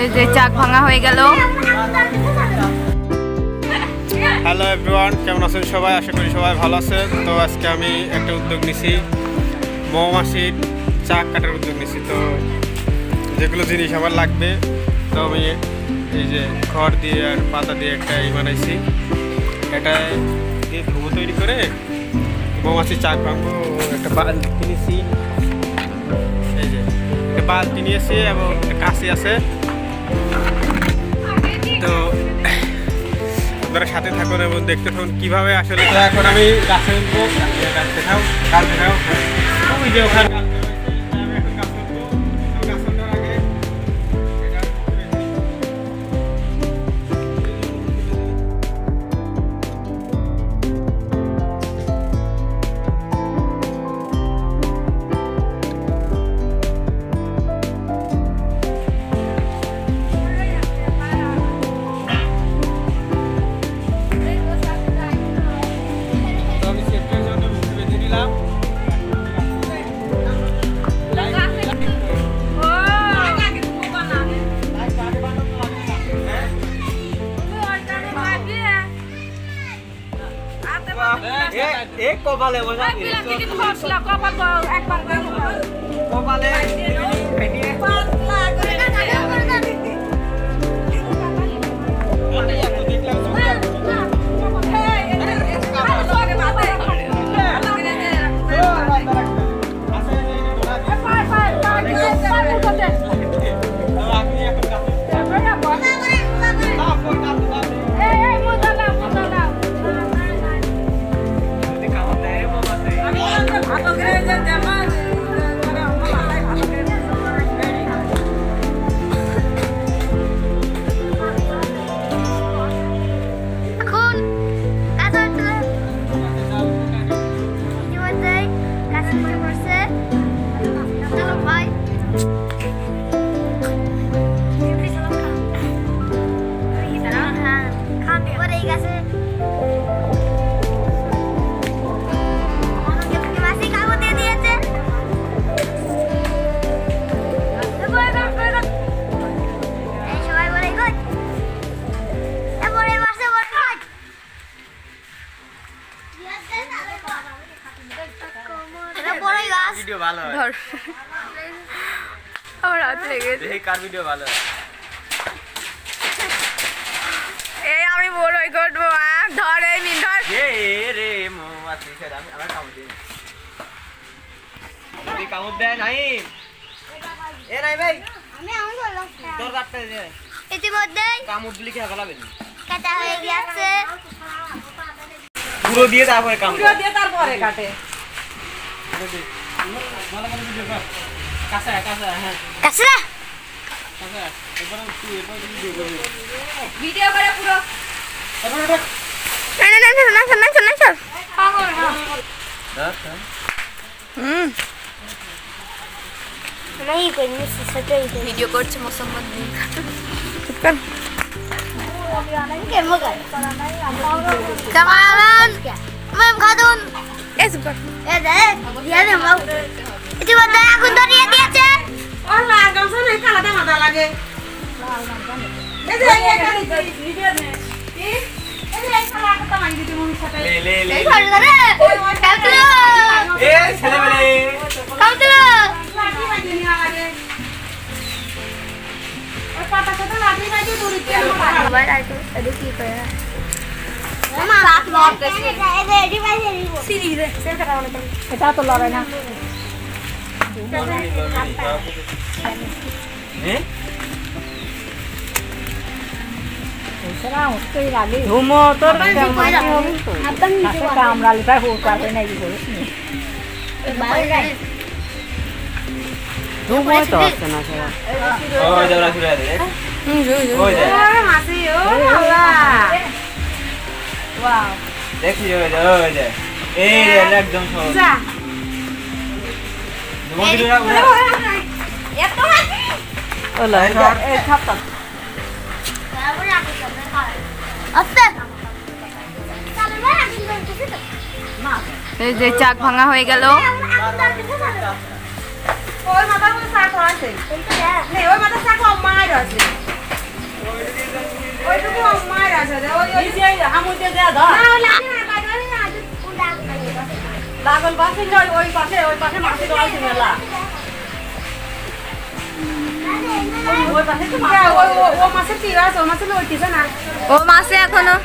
এই যে চাক ভাঙা হয়ে গেল। হ্যালো এভরিওয়ান কেমন আছেন সবাই? আশা করি সবাই ভালো আছেন। তো আজকে আমি একটা উদ্যোগ নিছি। মৌমাছির চাক কাটার উদ্যোগ নিছি। তো যেগুলো জিনিস আমার লাগবে তো আমি এই যে খড় দিয়ে আর পাতা দিয়ে একটা ই বানাইছি। এটা দিয়ে ধুবো তৈরি করে মৌমাছির চাক ভাঙবো একটা বালতি কিনেছি বালতি নিয়েছি এবং একটা কাশি আছে। তো আপনারা সাথে থাকুন এবং দেখতে থাকুন কীভাবে আসলে তো এখন আমি গাছে উঠবো গাছ দেখাও গাছ দেখাও। ওই যে ওখানে কপালে কপালে ভিডিও ভালো হয়। ধর। আমার হাত লেগেছে দেখি কার ভিডিও ভালো এই আমি বড়ই করব ধর এই ধর। এ রে আমি আমার দেয় নাই এ নাই ভাই আমি আমি বললাম তোর কাটতে দে। ইতিমধ্যে কামড় দিলে কি হাগলাবেন কাটা হয়ে গেছে। পুরো দিয়ে তারপরে কামড় কাঁচা কাঁচা হ্যাঁ। কাছরা কাঁচা এরপর আমি তুই এরপর তুমি ভিডিও করবি ভিডিও করে পুরো। তারপর ওটা না না না না না না না না দেখ হুম। नहीं كمان المهم خدون اصبر ايه ده ايه يا مو انت بتضيعكم الدنيا دي يا والله عجب سنة كلا ده ما ده لاجي ايه ده ايه ده ايه লে লে লে এই ফটো ধরে এই ছেলেবেলে मोबाइल आई तो एडिट की कर रहा है मैं बात लॉग कैसे एडिट भाई से रिवो सीरीज है सेव करा वाला बेटा तो लॉग है ना हैं घूमो तो काम लाली था हो कर नहीं बोल Đúng quá trời, trời ơi. Ờ, đâu ra chưa ra thì Ừ, rồi, rồi. Ôi, mà xí yếu nào là. Wow. Đấy xí yếu rồi đấy. Ê, đấy là đồng hồ. Dạ. Đúng không? Đúng không? Đúng không? Dạ, đúng không? Ôi, lời thật. Ê, thật thật. এই যে চাক ভাঙা হয়ে গেল ওই মাথা চাক আছে ওই মাথা চাক অম্মায় আছে লাগল পাশে ওই পাশে ওই পাশে মাছি দোয়াছে মেলা ও- মাসে এখনও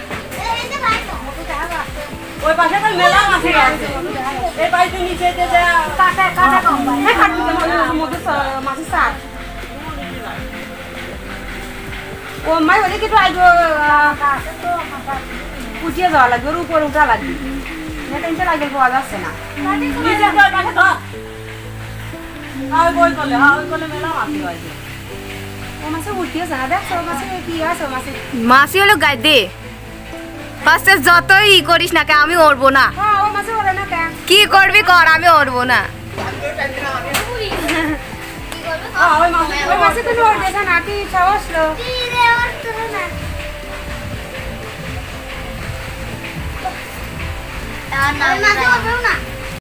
ওই পাশে তো মেলা আছে এই পাশে নিচে যে যে মাই আইবো উঠিয়ে যাওয়া লাগবে উপর উঠা লাগবে লাগে পাওয়া যাচ্ছে না। মাসি হলো গাই দে। ফার্স্টে যতই ই করিস না। কে আমি উড়বো না। কি করবি কর আমি উড়বো না ওই লোড দিয়েছে না কি সাহস লো না না